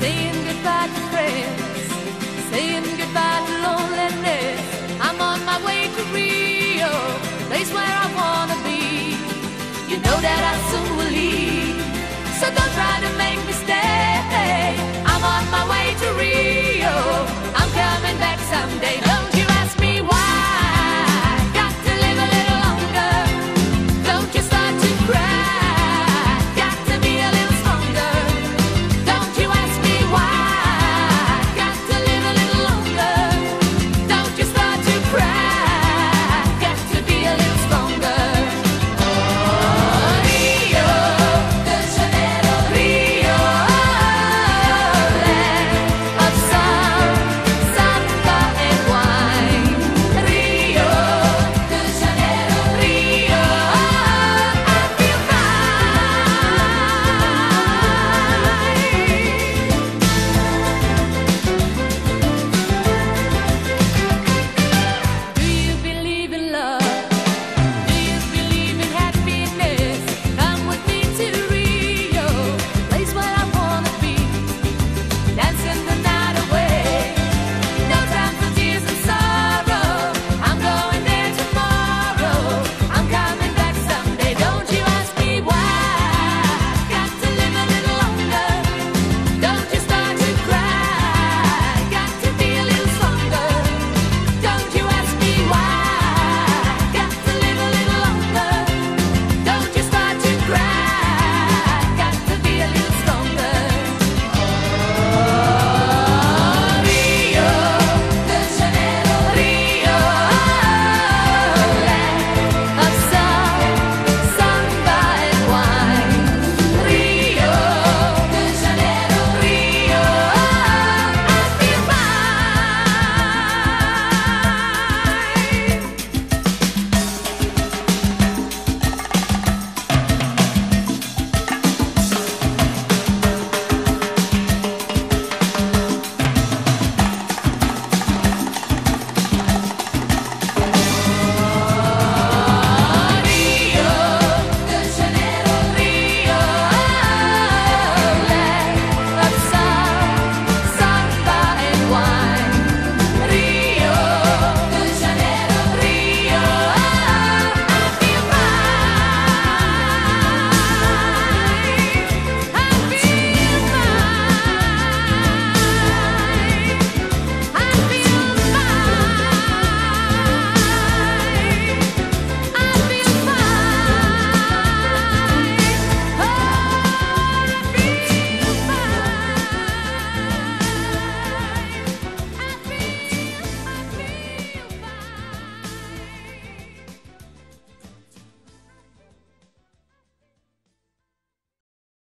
saying goodbye to friends, saying goodbye to loneliness. I'm on my way to Rio, place where